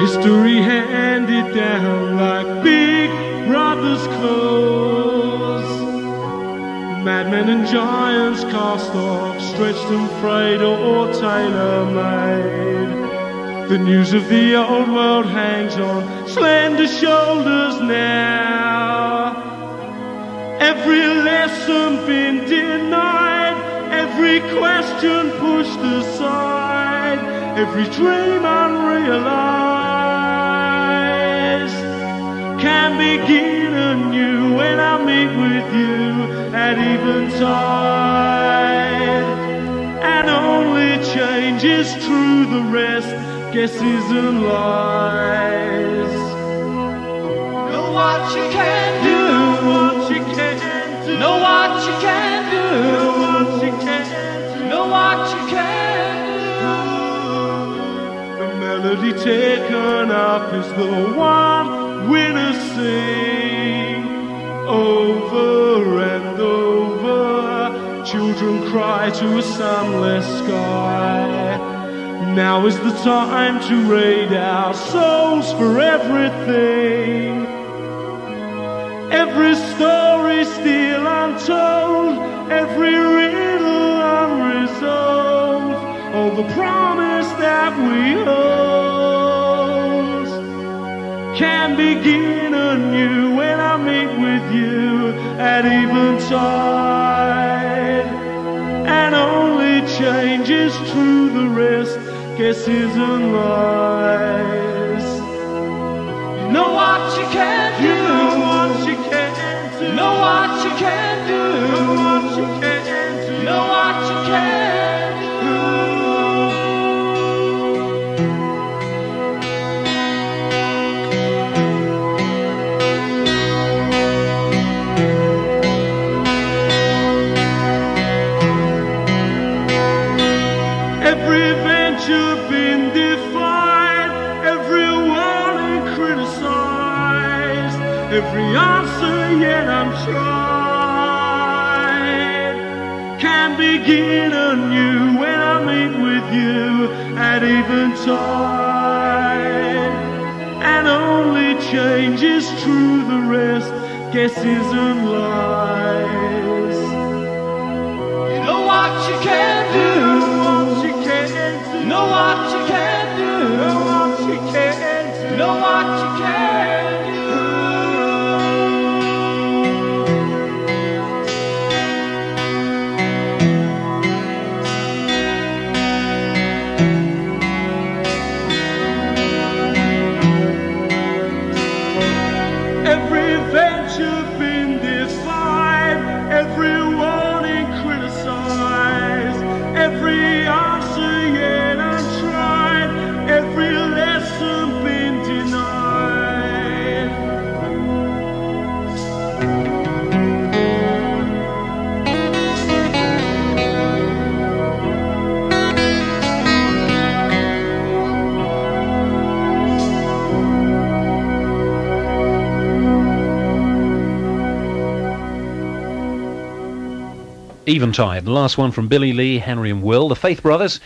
History handed down like big brother's clothes. Madmen and giants cast off, stretched and frayed or tailor made. The news of the old world hangs on slender shoulders now. Every lesson been denied, every question pushed aside, every dream unrealized begin anew when I meet with you at eventide. And only change is true, the rest guesses and lies. Know what you can do. What you can do. Know what you can do. What you can do. Know what you can The melody taken up is the one winners sing over and over. Children cry to a sunless sky. Now is the time to raid our souls for everything. Every story still untold, every riddle unresolved. Oh, the can begin anew when I meet with you at eventide. And only change is true, the rest guesses and lies. do. Know what you can You know what you can do. Know what you can do. Know what you can do. Know what you can do. Been defied, every warning criticized, every answer yet untried can begin anew when I meet with you at eventide. And only change is true, the rest guesses and lies. You Know what you can do. Know what you can do. Know what you can do. Know what you can do. Eventide, the last one from Billy Lee, Henry and Will, the Faith Brothers.